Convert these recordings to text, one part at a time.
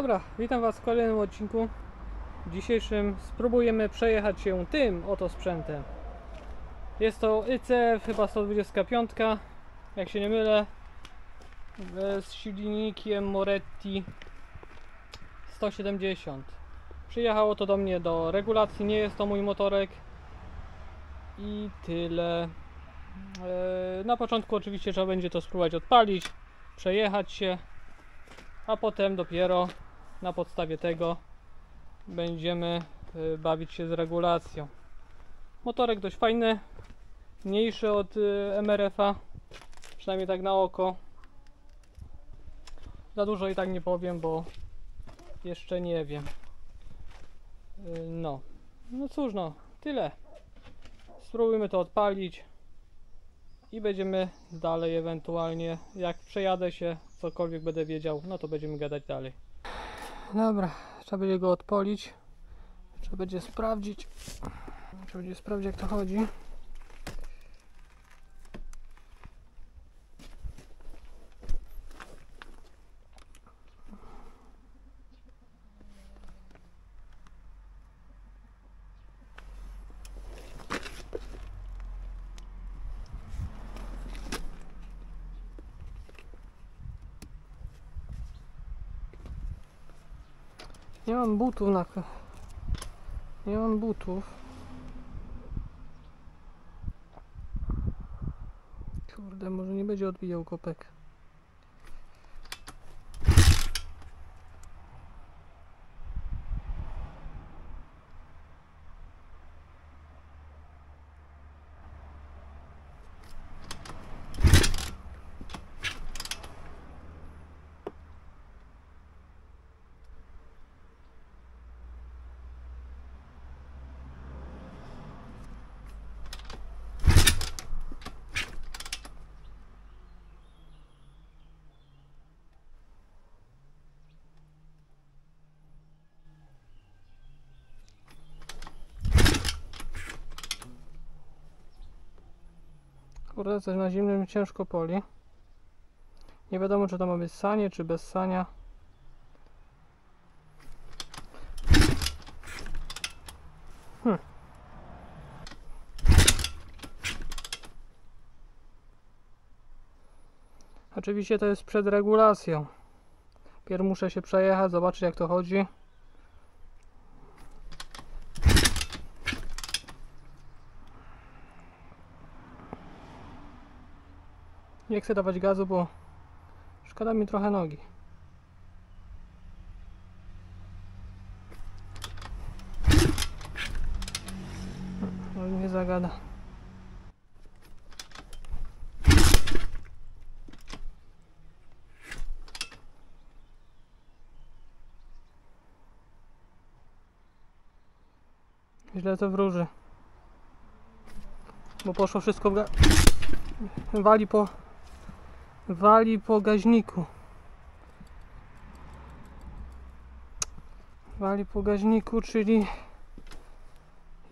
Dobra, witam Was w kolejnym odcinku. W dzisiejszym spróbujemy przejechać się tym oto sprzętem. Jest to ICF chyba 125, jak się nie mylę, z silnikiem Moretti 170. Przyjechało to do mnie do regulacji, nie jest to mój motorek. I tyle. E, Na początku oczywiście trzeba będzie to spróbować odpalić, przejechać się, a potem dopiero na podstawie tego będziemy y, bawić się z regulacją. Motorek dość fajny, mniejszy od y, MRF-a, przynajmniej tak na oko. Za dużo i tak nie powiem, bo jeszcze nie wiem. Y, No, no cóż, no, tyle. Spróbujmy to odpalić i będziemy dalej ewentualnie, jak przejadę się, cokolwiek będę wiedział, no to będziemy gadać dalej. Dobra, trzeba będzie go odpolić. Trzeba będzie sprawdzić. Trzeba będzie sprawdzić jak to chodzi. Nie mam butów na. Nie mam butów. Kurde, może nie będzie odbijał kopek. Kurde, coś na zimnym ciężko poli. Nie wiadomo, czy to ma być sanie, czy bez sania. Hmm. Oczywiście to jest przed regulacją. Pierw muszę się przejechać, zobaczyć jak to chodzi. Nie chcę dawać gazu, bo szkoda mi trochę nogi. No nie zagada. Źle to wróży. Bo poszło wszystko w. Wali po wali po gaźniku. Wali po gaźniku, czyli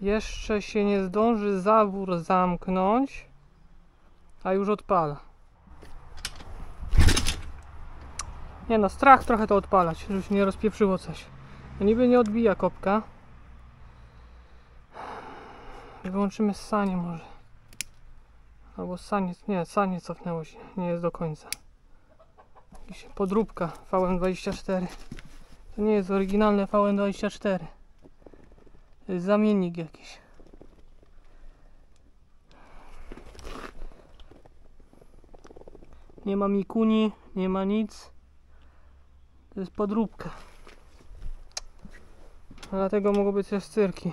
jeszcze się nie zdąży zawór zamknąć, a już odpala. Nie no, strach trochę to odpalać, żeby się nie rozpieprzyło coś. No niby nie odbija kopka. Wyłączymy sanie może. Albo sanie, nie, sanie cofnęło się, nie jest do końca. Jakaś podróbka VM24. To nie jest oryginalne VM24. To jest zamiennik jakiś. Nie ma mikuni, nie ma nic. To jest podróbka. Dlatego mogą być też cyrki.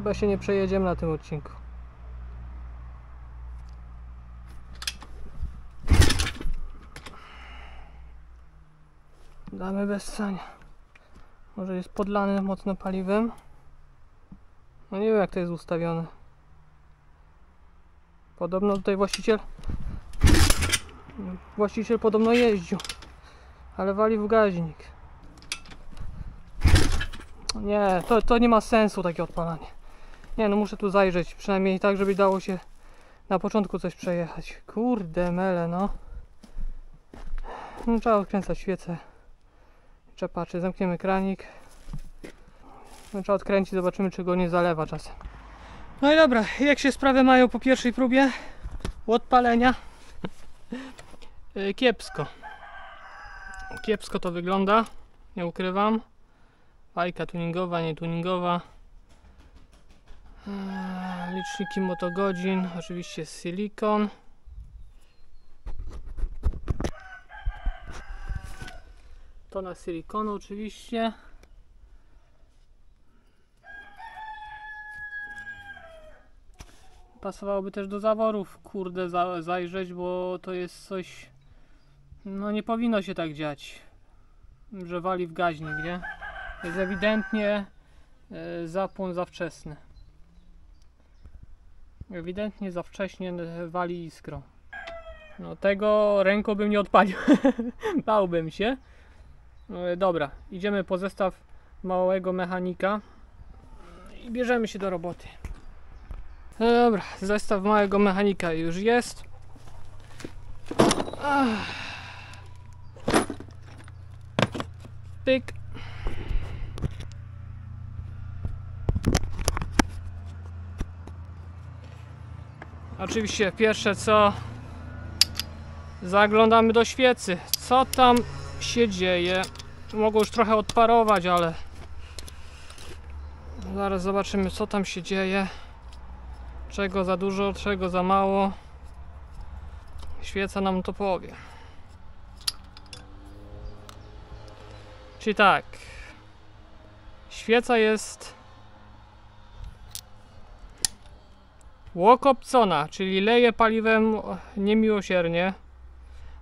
Chyba się nie przejedziemy na tym odcinku. Damy bez sania. Może jest podlany mocno paliwem. No nie wiem jak to jest ustawione. Podobno tutaj właściciel właściciel podobno jeździł. Ale wali w gaźnik. Nie, to, to nie ma sensu takie odpalanie. Nie no muszę tu zajrzeć, przynajmniej tak, żeby dało się na początku coś przejechać. Kurde mele no. No, trzeba odkręcać świecę. Patrzeć, zamkniemy kranik. No, trzeba odkręcić, zobaczymy czy go nie zalewa czasem. No i dobra, jak się sprawy mają po pierwszej próbie odpalenia? Y, Kiepsko. Kiepsko to wygląda, nie ukrywam. Fajka tuningowa, nie tuningowa. Liczniki motogodzin, oczywiście silikon. Tona silikonu oczywiście. Pasowałoby też do zaworów, kurde, za, zajrzeć, bo to jest coś. No nie powinno się tak dziać, że wali w gaźnik, nie? Jest ewidentnie e, zapłon za wczesny. Ewidentnie za wcześnie wali iskrą. No tego ręką bym nie odpalił. Bałbym się. E, Dobra, idziemy po zestaw małego mechanika i bierzemy się do roboty. No dobra, zestaw małego mechanika już jest. Pyk. Oczywiście pierwsze co zaglądamy do świecy. Co tam się dzieje? Mogło już trochę odparować, ale zaraz zobaczymy co tam się dzieje. Czego za dużo, czego za mało. Świeca nam to powie. Czyli tak. Świeca jest łokopcona, czyli leje paliwem niemiłosiernie,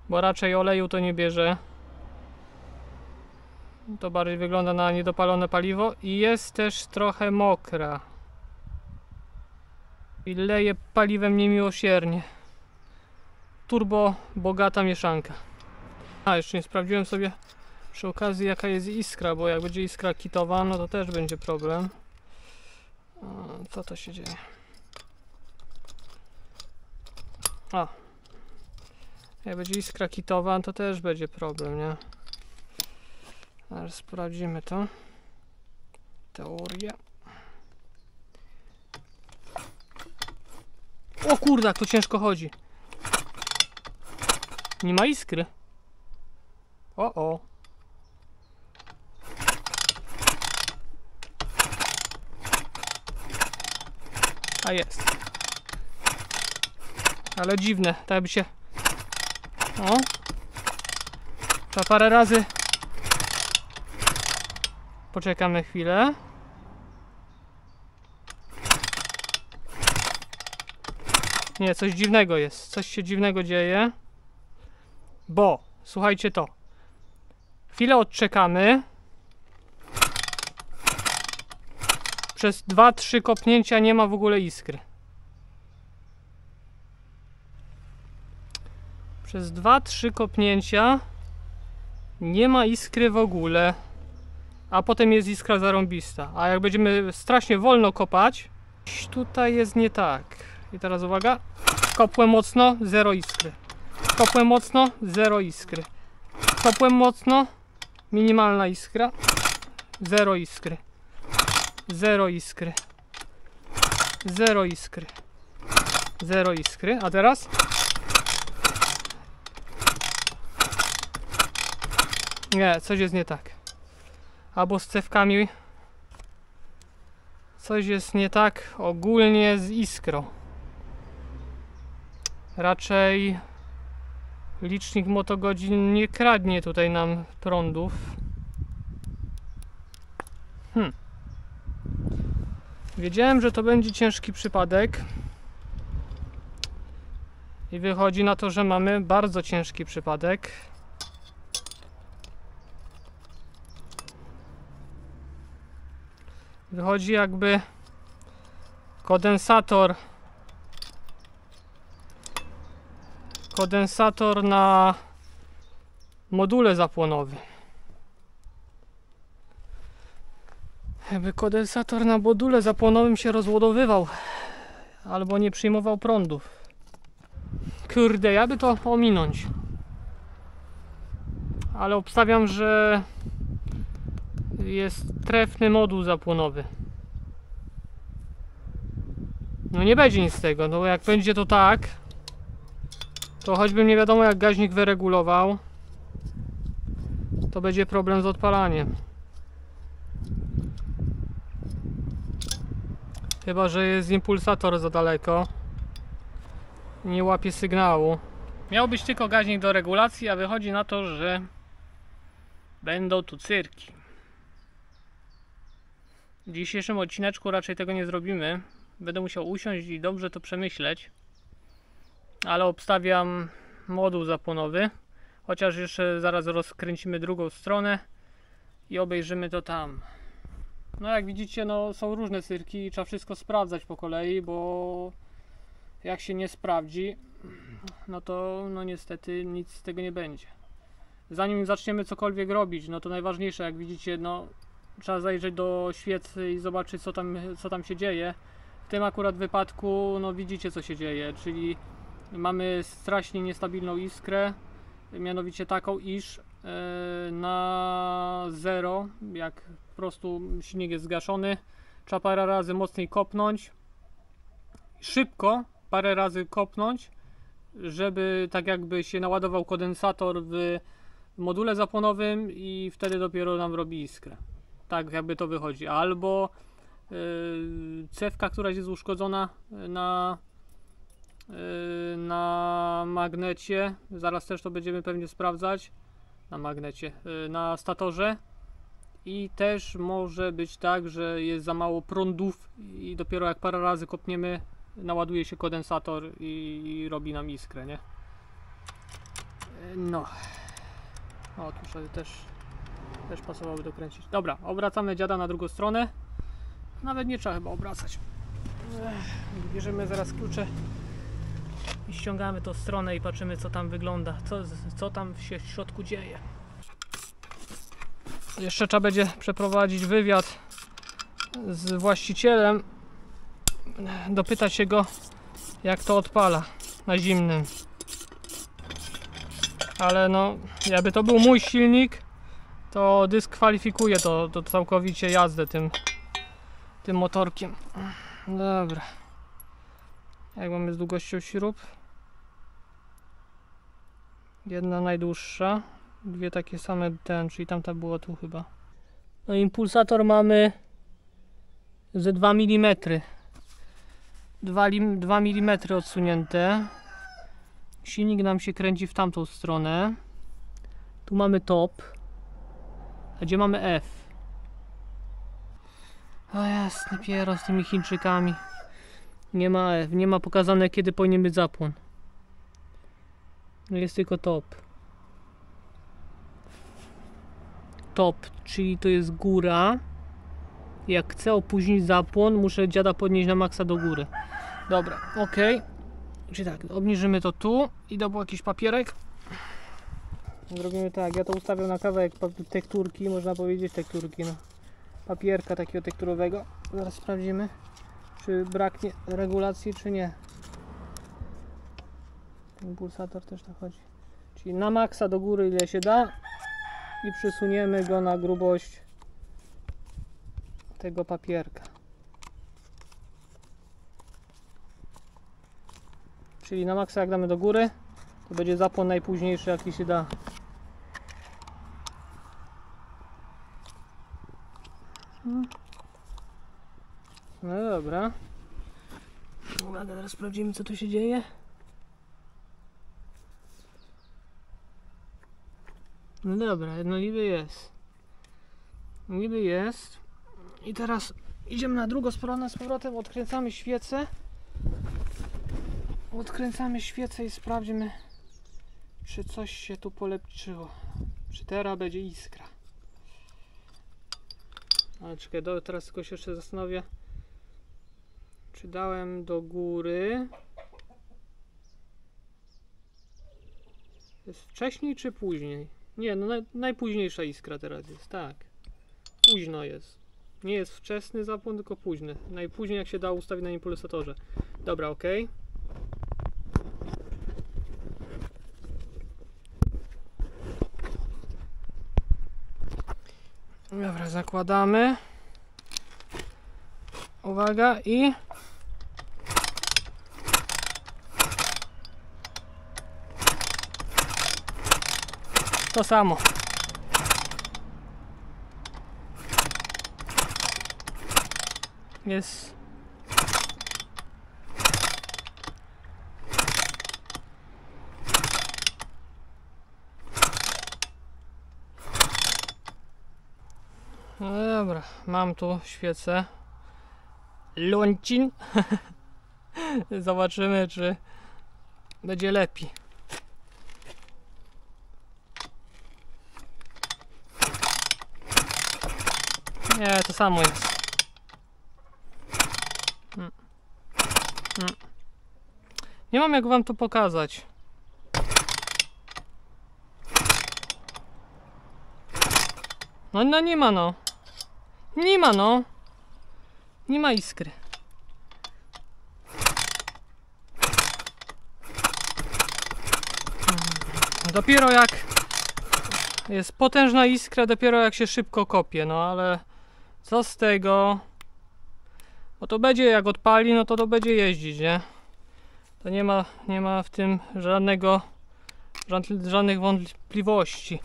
bo raczej oleju to nie bierze. To bardziej wygląda na niedopalone paliwo i jest też trochę mokra. I leje paliwem niemiłosiernie. Turbo bogata mieszanka. A, jeszcze nie sprawdziłem sobie przy okazji jaka jest iskra, bo jak będzie iskra kitowa, no to też będzie problem. Co to się dzieje? A. Jak będzie iskra kitowa, to też będzie problem, nie? Zaraz sprawdzimy to. Teorię. O kurde, jak to ciężko chodzi. Nie ma iskry. O o. A jest. Ale dziwne, tak jakby się... O. Trzeba parę razy... Poczekamy chwilę. Nie, coś dziwnego jest. Coś się dziwnego dzieje. Bo, słuchajcie to. Chwilę odczekamy. Przez 2-3 kopnięcia nie ma w ogóle iskry. Przez 2-3 kopnięcia nie ma iskry w ogóle. A potem jest iskra zarąbista. A jak będziemy strasznie wolno kopać, tutaj jest nie tak. I teraz uwaga. Kopłem mocno, zero iskry. Kopłem mocno, zero iskry. Kopłem mocno, minimalna iskra, zero iskry. Zero iskry. Zero iskry. Zero iskry. A teraz? Nie, coś jest nie tak. Albo z cewkami. Coś jest nie tak ogólnie z iskrą. Raczej licznik motogodzin nie kradnie tutaj nam prądów. Hmm. Wiedziałem, że to będzie ciężki przypadek. I wychodzi na to, że mamy bardzo ciężki przypadek. Wychodzi jakby kondensator kondensator na module zapłonowym. Jakby kondensator na module zapłonowym się rozładowywał albo nie przyjmował prądów. Kurde, jakby to ominąć. ale obstawiam, że jest trefny moduł zapłonowy. No nie będzie nic z tego, no bo jak będzie to tak, to choćbym nie wiadomo jak gaźnik wyregulował, to będzie problem z odpalaniem. Chyba, że jest impulsator za daleko. Nie łapie sygnału. Miał być tylko gaźnik do regulacji, a wychodzi na to, że będą tu cyrki. W dzisiejszym odcineczku raczej tego nie zrobimy. Będę musiał usiąść i dobrze to przemyśleć. Ale obstawiam moduł zapłonowy. Chociaż jeszcze zaraz rozkręcimy drugą stronę i obejrzymy to tam. No jak widzicie, no są różne cyrki i trzeba wszystko sprawdzać po kolei, bo jak się nie sprawdzi, no to no niestety nic z tego nie będzie. Zanim zaczniemy cokolwiek robić, no to najważniejsze, jak widzicie, no trzeba zajrzeć do świecy i zobaczyć co tam, co tam się dzieje. W tym akurat wypadku, no widzicie co się dzieje, czyli mamy strasznie niestabilną iskrę, mianowicie taką, iż e, na zero, jak po prostu silnik jest zgaszony, trzeba parę razy mocniej kopnąć, szybko parę razy kopnąć, żeby tak jakby się naładował kondensator w module zapłonowym i wtedy dopiero nam robi iskrę. Tak jakby to wychodzi. Albo yy, cewka, która jest uszkodzona na yy, na magnecie, zaraz też to będziemy pewnie sprawdzać na magnecie, yy, na statorze i też może być tak, że jest za mało prądów i dopiero jak parę razy kopniemy naładuje się kondensator i, i robi nam iskrę, nie? No. O, tu sobie też, też pasowałoby dokręcić. Dobra, obracamy dziada na drugą stronę. Nawet nie trzeba chyba obracać. Ech, Bierzemy zaraz klucze i ściągamy tą stronę i patrzymy co tam wygląda, co, co tam się w środku dzieje. Jeszcze trzeba będzie przeprowadzić wywiad z właścicielem dopytać się go jak to odpala na zimnym ale no jakby to był mój silnik to dyskwalifikuje to, to całkowicie jazdę tym tym motorkiem dobra jak mamy z długością śrub jedna najdłuższa dwie takie same ten, czyli tamta była tu chyba no impulsator mamy ze 2 mm 2, lim, 2 mm odsunięte. Silnik nam się kręci w tamtą stronę. Tu mamy top. A gdzie mamy F? O jasny piero z tymi Chińczykami. Nie ma F, nie ma pokazane kiedy powinien być zapłon. Jest tylko top. Top, czyli to jest góra. Jak chcę opóźnić zapłon, muszę dziada podnieść na maksa do góry. Dobra, ok. Czyli tak, obniżymy to tu i do jakiś papierek. Zrobimy tak, ja to ustawiam na kawałek tekturki, można powiedzieć tekturki, no. Papierka takiego tekturowego. Zaraz sprawdzimy, czy braknie regulacji, czy nie. Impulsator też tak chodzi. Czyli na maksa do góry ile się da i przysuniemy go na grubość tego papierka. Czyli na maksa jak damy do góry, to będzie zapłon najpóźniejszy jaki się da. No dobra. Uwaga, teraz sprawdzimy co tu się dzieje. No dobra, jednoliwy jest. Niby jest. I teraz idziemy na drugą stronę z powrotem, odkręcamy świecę. Odkręcamy świecę i sprawdzimy, czy coś się tu polepszyło. Czy teraz będzie iskra. Ale czekaj, do, teraz tylko się jeszcze zastanowię, czy dałem do góry. Jest wcześniej czy później? Nie, no naj, najpóźniejsza iskra teraz jest, tak. Późno jest. Nie jest wczesny zapłon, tylko późny. Najpóźniej jak się da ustawić na impulsatorze. Dobra, ok. Dobra, zakładamy. Uwaga i... To samo. Jest. No dobra, mam tu świecę. Luncin. Zobaczymy, czy będzie lepiej. Nie, to samo jest. Mm. Mm. Nie mam jak wam to pokazać. No, no nie ma no. Nie ma no. Nie ma iskry. Mm, Dopiero jak jest potężna iskra, dopiero jak się szybko kopie, no ale co z tego? Bo to będzie jak odpali, no to to będzie jeździć, nie? To nie ma, nie ma w tym żadnego, żad- żadnych wątpliwości.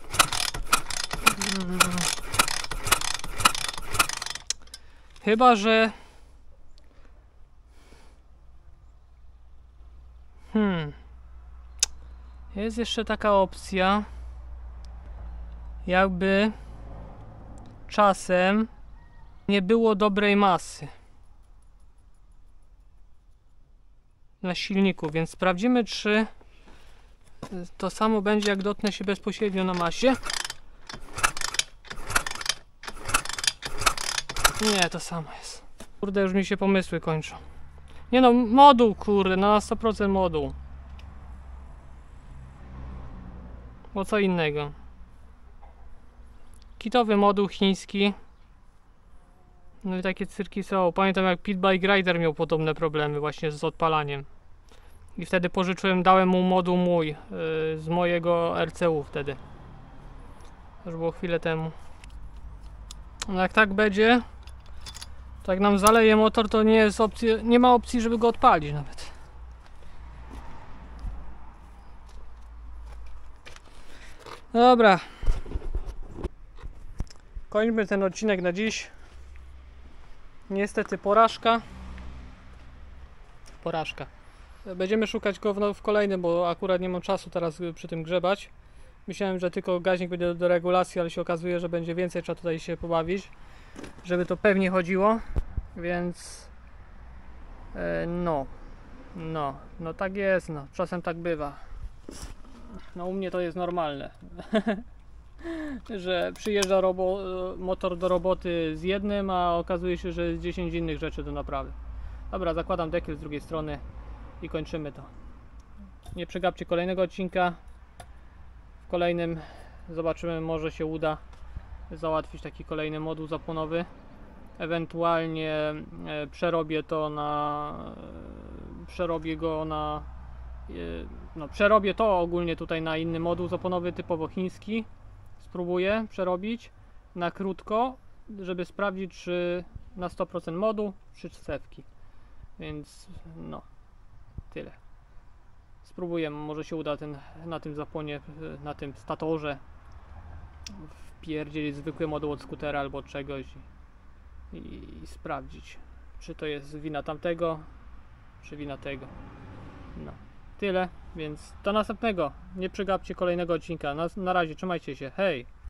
Chyba, że. Hmm. Jest jeszcze taka opcja. Jakby czasem nie było dobrej masy na silniku, więc sprawdzimy, czy to samo będzie, jak dotknę się bezpośrednio na masie. Nie, to samo jest. Kurde, już mi się pomysły kończą. Nie no, moduł, kurde, na 100% moduł. Bo co innego. Kitowy moduł chiński. No i takie cyrki są. Pamiętam jak Pitbike Rider miał podobne problemy właśnie z odpalaniem. I wtedy pożyczyłem, dałem mu moduł mój yy, z mojego RCU wtedy. To już było chwilę temu. No jak tak będzie, to jak nam zaleje motor, to nie jest opcji, nie ma opcji, żeby go odpalić nawet. Dobra. Kończmy ten odcinek na dziś. Niestety porażka. Porażka. Będziemy szukać go w, w kolejnym, bo akurat nie mam czasu teraz przy tym grzebać. Myślałem, że tylko gaźnik będzie do, do regulacji, ale się okazuje, że będzie więcej trzeba tutaj się pobawić, żeby to pewnie chodziło. Więc e, no, no, no tak jest, no. Czasem tak bywa. No u mnie to jest normalne. że przyjeżdża robo, motor do roboty z jednym, a okazuje się, że jest 10 innych rzeczy do naprawy. Dobra, zakładam dekiel z drugiej strony i kończymy to. Nie przegapcie kolejnego odcinka. W kolejnym zobaczymy, może się uda załatwić taki kolejny moduł zapłonowy. Ewentualnie e, przerobię to na. E, przerobię go na. E, no, przerobię to ogólnie tutaj na inny moduł zapłonowy, typowo chiński. Spróbuję przerobić na krótko, żeby sprawdzić, czy na 100% moduł, czy cewki. Więc no, tyle. Spróbuję, może się uda ten, na tym zapłonie, na tym statorze wpierdzielić zwykły moduł od skutera albo czegoś i, i sprawdzić, czy to jest wina tamtego, czy wina tego. No, tyle, więc do następnego. Nie przegapcie kolejnego odcinka. Na, na razie, trzymajcie się. Hej!